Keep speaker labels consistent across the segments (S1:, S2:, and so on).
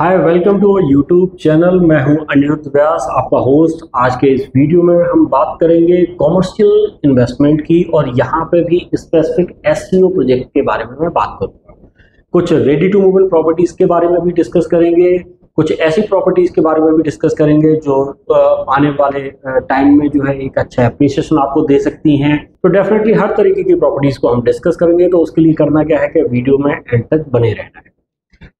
S1: Hi welcome to our YouTube channel मैं हूँ अनिरुद्ध व्यास, आपका होस्ट आज के इस वीडियो में हम बात करेंगे कॉमर्शियल इन्वेस्टमेंट की और यहाँ पे भी स्पेसिफिक एस प्रोजेक्ट के बारे में मैं बात करूँगा। कुछ रेडी टू मूव प्रॉपर्टीज़ के बारे में भी डिस्कस करेंगे। कुछ ऐसी प्रॉपर्टीज़ के बारे में भी डिस्कस करेंगे जो आने वाले टाइम में जो है एक अच्छा अप्रिसिएशन आपको दे सकती हैं। तो डेफिनेटली हर तरीके की प्रॉपर्टीज़ को हम डिस्कस करेंगे तो उसके लिए करना क्या है कि वीडियो में एंड तक बने रहना है।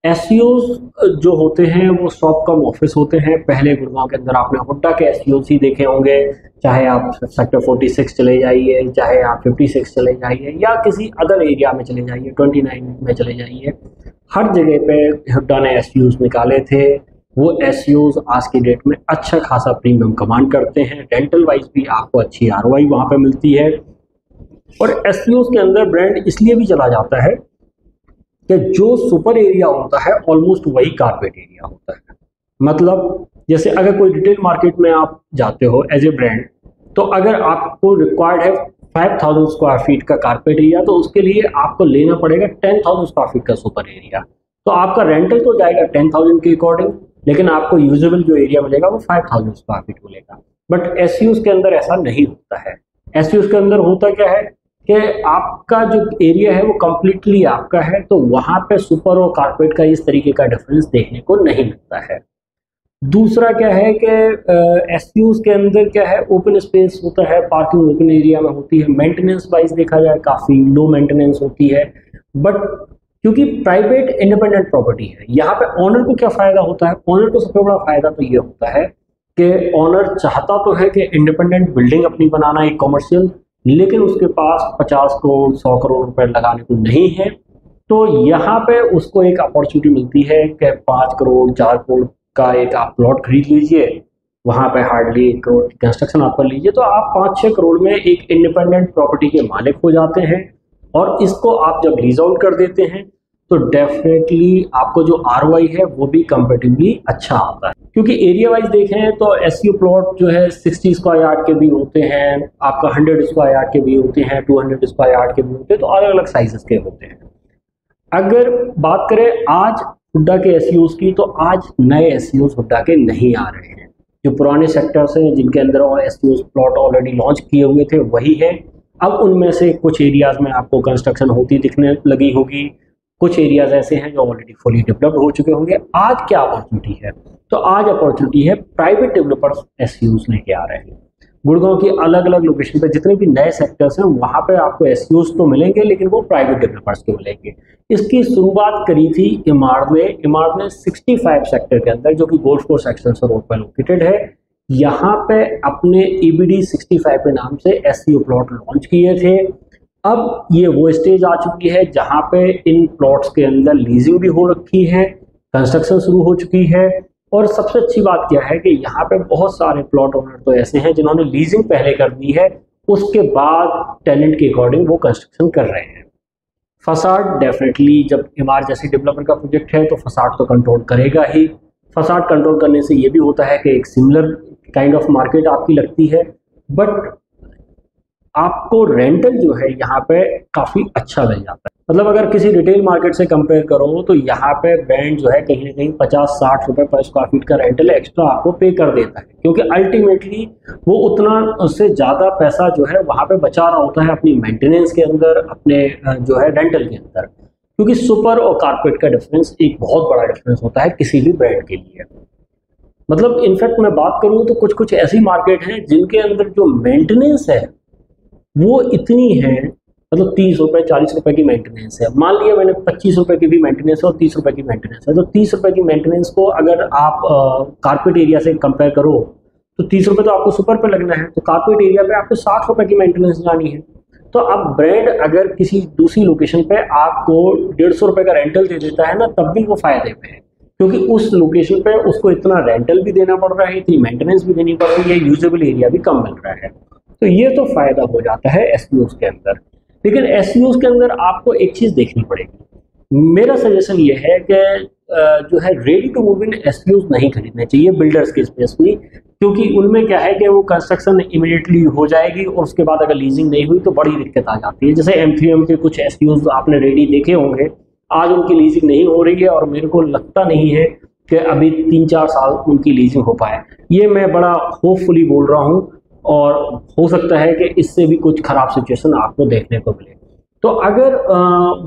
S1: एस जो होते हैं, वो शॉप कम ऑफ़िस होते हैं। पहले गुड़गांव के अंदर आपने हुड्डा के एस ही देखे होंगे। चाहे आप सेक्टर 46 चले जाइए, चाहे आप 56 चले जाइए, या किसी अदर एरिया में चले जाइए 29 में चले जाइए। हर जगह पे हुड्डा ने एस निकाले थे। वो एस आज की डेट में अच्छा खासा प्रीमियम कमांड करते हैं। रेंटल वाइज भी आपको अच्छी आर वहाँ पे मिलती है। और एस के अंदर ब्रांड इसलिए भी चला जाता है कि जो सुपर एरिया होता है ऑलमोस्ट वही कारपेट एरिया होता है। मतलब जैसे अगर कोई रिटेल मार्केट में आप जाते हो एज ए ब्रांड तो अगर आपको रिक्वायर्ड है फाइव थाउज़ेंड स्क्वायर फीट का कारपेट एरिया तो उसके लिए आपको लेना पड़ेगा टेन थाउज़ेंड स्क्वायर फीट का सुपर एरिया तो आपका रेंटल तो जाएगा टेन थाउज़ेंड के अकॉर्डिंग लेकिन आपको यूजेबल जो एरिया मिलेगा, वो फाइव थाउज़ेंड स्क्वायर फीट मिलेगा। बट एस के अंदर ऐसा नहीं होता है। एस के अंदर होता क्या है? कि आपका जो एरिया है वो कम्प्लीटली आपका है तो वहाँ पे सुपर और कारपेट का इस तरीके का डिफरेंस देखने को नहीं मिलता है। दूसरा क्या है कि एस uh, के अंदर क्या है ओपन स्पेस होता है पार्किंग ओपन एरिया में होती है। मेंटेनेंस वाइज देखा जाए काफ़ी लो मेंटेनेंस होती है। बट क्योंकि प्राइवेट इंडिपेंडेंट प्रॉपर्टी है यहाँ पे ऑनर को क्या फ़ायदा होता है? ऑनर को सबसे बड़ा फ़ायदा तो ये होता है कि ऑनर चाहता तो है कि इंडिपेंडेंट बिल्डिंग अपनी बनाना एक कॉमर्शियल लेकिन उसके पास पचास करोड़ 100 करोड़ रुपए लगाने को नहीं है। तो यहाँ पे उसको एक अपॉर्चुनिटी मिलती है कि पाँच करोड़, चार करोड़ का एक आप प्लॉट खरीद लीजिए, वहाँ पे हार्डली एक करोड़ की कंस्ट्रक्शन आप कर लीजिए तो आप पाँच छः करोड़ में एक इंडिपेंडेंट प्रॉपर्टी के मालिक हो जाते हैं। और इसको आप जब लीज आउट कर देते हैं तो डेफिनेटली आपको जो आर है, वो भी कंपेटिवली अच्छा आता है। क्योंकि एरिया वाइज देखें तो एस प्लॉट जो है 60 स्क्वायर यार्ड के भी होते हैं, आपका 100 स्क्वायर यार्ड के भी होते हैं 200 स्क्वायर यार्ड के भी होते हैं तो अलग अलग साइजेस के होते हैं। अगर बात करें आज हुड्डा के एस की तो आज नए एस हुड्डा के नहीं आ रहे हैं। जो पुराने सेक्टर्स हैं, जिनके अंदर एस प्लॉट ऑलरेडी लॉन्च किए हुए थे, वही है। अब उनमें से कुछ एरियाज़ में आपको कंस्ट्रक्शन होती दिखने लगी होगी। कुछ एरियाज़ ऐसे हैं जो ऑलरेडी फुली डेवलप्ड हो चुके होंगे। आज क्या अपॉर्चुनिटी है? तो आज अपॉर्चुनिटी है प्राइवेट डेवलपर्स एस लेके आ रहे हैं। गुड़गांव की अलग अलग लोकेशन पे जितने भी नए सेक्टर्स हैं, वहाँ पे आपको एस तो मिलेंगे, लेकिन वो प्राइवेट डेवलपर्स के मिलेंगे। इसकी शुरुआत करी थी इमारत ने इमारत ने 65 सेक्टर के अंदर, जो कि गोल्फ कोर्स एक्सटेंशन रोड पर लोकेटेड है, यहाँ पे अपने ईबीडी e 65 के नाम से एस प्लॉट लॉन्च किए थे। अब ये वो स्टेज आ चुकी है जहाँ पे इन प्लॉट्स के अंदर लीजिंग भी हो रखी है कंस्ट्रक्शन शुरू हो चुकी है और सबसे अच्छी बात क्या है कि यहाँ पे बहुत सारे प्लॉट ओनर तो ऐसे हैं जिन्होंने लीजिंग पहले कर दी है, उसके बाद टेनेंट के अकॉर्डिंग वो कंस्ट्रक्शन कर रहे हैं। फसाड डेफिनेटली जब इमार जैसे डेवलपर का प्रोजेक्ट है तो फसाड तो कंट्रोल करेगा ही। फसाड कंट्रोल करने से ये भी होता है कि एक सिमिलर काइंड ऑफ़ मार्केट आपकी लगती है बट आपको रेंटल जो है यहाँ पे काफ़ी अच्छा मिल जाता है। मतलब अगर किसी रिटेल मार्केट से कंपेयर करो तो यहाँ पे बैंड जो है कहीं ना कहीं पचास साठ रुपए पर स्क्वायर फीट का रेंटल एक्स्ट्रा आपको पे कर देता है। क्योंकि अल्टीमेटली वो उतना उससे ज़्यादा पैसा जो है वहाँ पे बचा रहा होता है अपनी मेंटेनेंस के अंदर, अपने जो है रेंटल के अंदर। क्योंकि सुपर और कारपेट का डिफरेंस एक बहुत बड़ा डिफरेंस होता है किसी भी ब्रांड के लिए। मतलब इनफैक्ट मैं बात करूँ तो कुछ कुछ ऐसी मार्केट हैं जिनके अंदर जो मेंटेनेंस है वो इतनी है मतलब तीस रुपए, चालीस रुपए की मेंटेनेंस है। मान लिया मैंने पच्चीस रुपए की भी मेंटेनेंस है और तीस रुपए की मेंटेनेंस है तो तीस रुपए की मेंटेनेंस को अगर आप कारपेट एरिया से कंपेयर करो तो तीस रुपए तो आपको सुपर पे लगना है तो कारपेट एरिया पे आपको साठ रुपए की मेंटेनेंस जानी है। तो अब ब्रांड अगर किसी दूसरी लोकेशन पे आपको डेढ़ सौ रुपए का रेंटल दे देता है ना, तब भी वो फ़ायदे पे है। क्योंकि उस लोकेशन पे उसको इतना रेंटल भी देना पड़ रहा है, इतनी मेंटेनेंस भी देनी पड़ रही है यूजेबल एरिया भी कम मिल रहा है। तो ये तो फ़ायदा हो जाता है एस के अंदर। लेकिन एस के अंदर आपको एक चीज़ देखनी पड़ेगी। मेरा सजेशन ये है कि जो है रेडी टू मूव इन एस नहीं खरीदने चाहिए बिल्डर्स के स्पेस में, क्योंकि उनमें क्या है कि वो कंस्ट्रक्शन इमिडिएटली हो जाएगी और उसके बाद अगर लीजिंग नहीं हुई तो बड़ी दिक्कत आ जाती है। जैसे एम के कुछ एस आपने रेडी देखे होंगे। आज उनकी लीजिंग नहीं हो रही है और मेरे को लगता नहीं है कि अभी तीन चार साल उनकी लीजिंग हो पाए। ये मैं बड़ा होपफुली बोल रहा हूँ। और हो सकता है कि इससे भी कुछ ख़राब सिचुएशन आपको देखने को मिले। तो अगर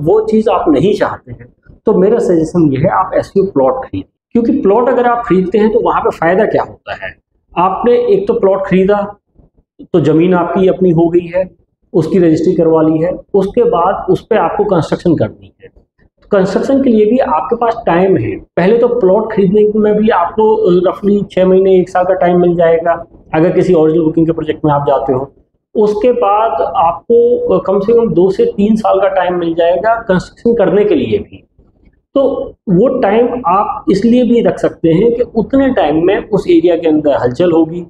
S1: वो चीज़ आप नहीं चाहते हैं तो मेरा सजेशन ये है, आप एस प्लॉट खरीद। क्योंकि प्लॉट अगर आप खरीदते हैं तो वहाँ पर फ़ायदा क्या होता है? आपने एक तो प्लॉट खरीदा तो ज़मीन आपकी अपनी हो गई है, उसकी रजिस्ट्री करवा ली है, उसके बाद उस पर आपको कंस्ट्रक्शन करनी है। कंस्ट्रक्शन के लिए भी आपके पास टाइम है। पहले तो प्लॉट खरीदने में भी आपको रफली छः महीने, एक साल का टाइम मिल जाएगा। अगर किसी ओरिजिनल बुकिंग के प्रोजेक्ट में आप जाते हो, उसके बाद आपको कम से कम दो से तीन साल का टाइम मिल जाएगा कंस्ट्रक्शन करने के लिए भी। तो वो टाइम आप इसलिए भी रख सकते हैं कि उतने टाइम में उस एरिया के अंदर हलचल होगी।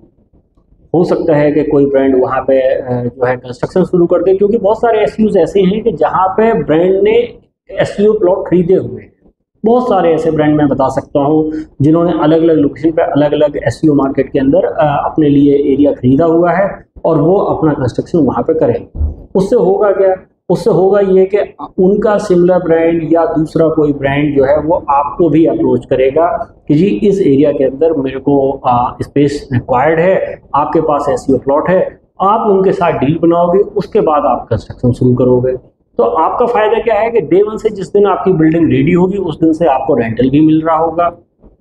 S1: हो सकता है कि कोई ब्रांड वहाँ पे जो है कंस्ट्रक्शन शुरू कर दे, क्योंकि बहुत सारे एस ऐसे हैं कि जहाँ पे ब्रांड ने एस प्लॉट खरीदे हुए हैं। बहुत सारे ऐसे ब्रांड मैं बता सकता हूँ, जिन्होंने अलग अलग लोकेशन पर अलग अलग एस मार्केट के अंदर अपने लिए एरिया खरीदा हुआ है और वो अपना कंस्ट्रक्शन वहाँ पे करें। उससे होगा क्या? उससे होगा ये कि उनका सिमिलर ब्रांड या दूसरा कोई ब्रांड जो है, वो आपको भी अप्रोच करेगा कि जी इस एरिया के अंदर मेरे को स्पेस रिक्वायर्ड है, आपके पास ऐसी प्लॉट है, आप उनके साथ डील बनाओगे, उसके बाद आप कंस्ट्रक्शन शुरू करोगे। तो आपका फ़ायदा क्या है कि डे वन से जिस दिन आपकी बिल्डिंग रेडी होगी, उस दिन से आपको रेंटल भी मिल रहा होगा,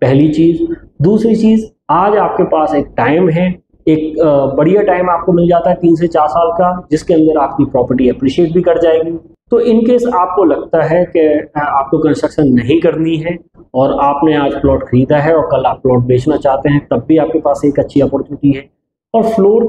S1: पहली चीज़। दूसरी चीज़, आज आपके पास एक टाइम है, एक बढ़िया टाइम आपको मिल जाता है तीन से चार साल का, जिसके अंदर आपकी प्रॉपर्टी अप्रिशिएट भी कर जाएगी। तो इनकेस आपको लगता है कि आपको कंस्ट्रक्शन नहीं करनी है और आपने आज प्लॉट खरीदा है और कल आप प्लॉट बेचना चाहते हैं, तब भी आपके पास एक अच्छी अपॉर्चुनिटी है। और फ्लोर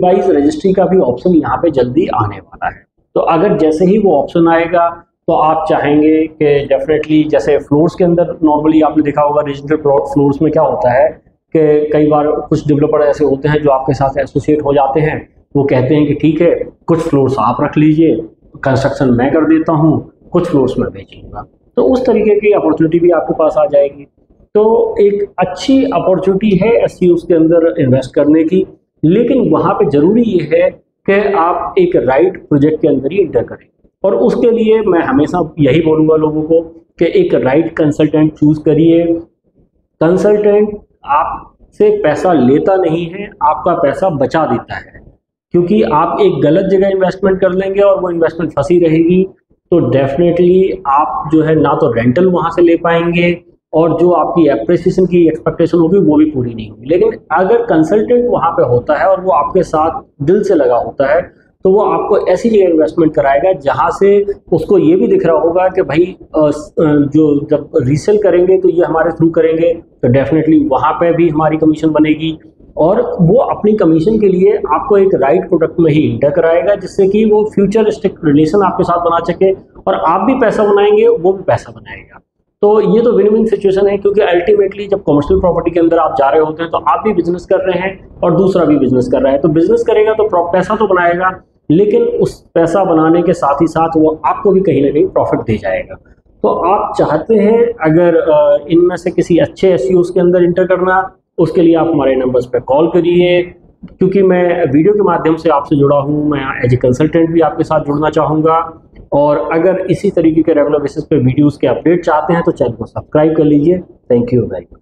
S1: वाइज रजिस्ट्री का भी ऑप्शन यहाँ पे जल्दी आने वाला है। तो अगर जैसे ही वो ऑप्शन आएगा तो आप चाहेंगे कि डेफिनेटली जैसे फ्लोर्स के अंदर नॉर्मली आपने देखा होगा रीजनल फ्लोर्स में क्या होता है कि कई बार कुछ डेवलपर ऐसे होते हैं जो आपके साथ एसोसिएट हो जाते हैं। वो कहते हैं कि ठीक है, कुछ फ्लोर्स आप रख लीजिए कंस्ट्रक्शन मैं कर देता हूँ, कुछ फ्लोर्स मैं बेच लूँगा। तो उस तरीके की अपॉर्चुनिटी भी आपके पास आ जाएगी। तो एक अच्छी अपॉर्चुनिटी है एस के अंदर इन्वेस्ट करने की, लेकिन वहाँ पे ज़रूरी ये है कि आप एक राइट प्रोजेक्ट के अंदर ही इंटर करें। और उसके लिए मैं हमेशा यही बोलूँगा लोगों को कि एक राइट कंसल्टेंट चूज़ करिए। कंसल्टेंट आपसे पैसा लेता नहीं है, आपका पैसा बचा देता है। क्योंकि आप एक गलत जगह इन्वेस्टमेंट कर लेंगे और वो इन्वेस्टमेंट फंसी रहेगी। तो डेफिनेटली आप जो है ना तो रेंटल वहाँ से ले पाएँगे और जो आपकी एप्रिसिएशन की एक्सपेक्टेशन होगी, वो भी पूरी नहीं होगी। लेकिन अगर कंसल्टेंट वहाँ पे होता है और वो आपके साथ दिल से लगा होता है तो वो आपको ऐसी जगह इन्वेस्टमेंट कराएगा, जहाँ से उसको ये भी दिख रहा होगा कि भाई जो जब रीसेल करेंगे तो ये हमारे थ्रू करेंगे तो डेफिनेटली वहाँ पे भी हमारी कमीशन बनेगी। और वो अपनी कमीशन के लिए आपको एक राइट प्रोडक्ट में ही इंटर कराएगा, जिससे कि वो फ्यूचरिस्टिक रिलेशन आपके साथ बना सके और आप भी पैसा बनाएँगे, वो भी पैसा बनाएगा। तो ये तो विन विन सिचुएशन है, क्योंकि अल्टीमेटली जब कमर्शियल प्रॉपर्टी के अंदर आप जा रहे होते हैं तो आप भी बिज़नेस कर रहे हैं और दूसरा भी बिज़नेस कर रहा है। तो बिज़नेस करेगा तो पैसा तो बनाएगा, लेकिन उस पैसा बनाने के साथ ही साथ वो आपको भी कहीं ना कहीं प्रॉफिट दे जाएगा। तो आप चाहते हैं अगर इनमें से किसी अच्छे एस के अंदर इंटर करना, उसके लिए आप हमारे नंबर्स पर कॉल करिए, क्योंकि मैं वीडियो के माध्यम से आपसे जुड़ा हूँ, मैं एज ए कंसल्टेंट भी आपके साथ जुड़ना चाहूँगा। और अगर इसी तरीके के रेगुलर बेसिस पे वीडियोस के अपडेट चाहते हैं तो चैनल को सब्सक्राइब कर लीजिए। Thank you very much